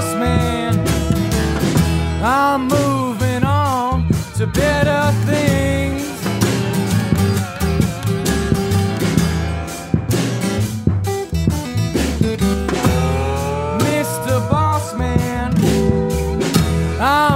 Boss man. I'm moving on to better things. Mr. Boss man, i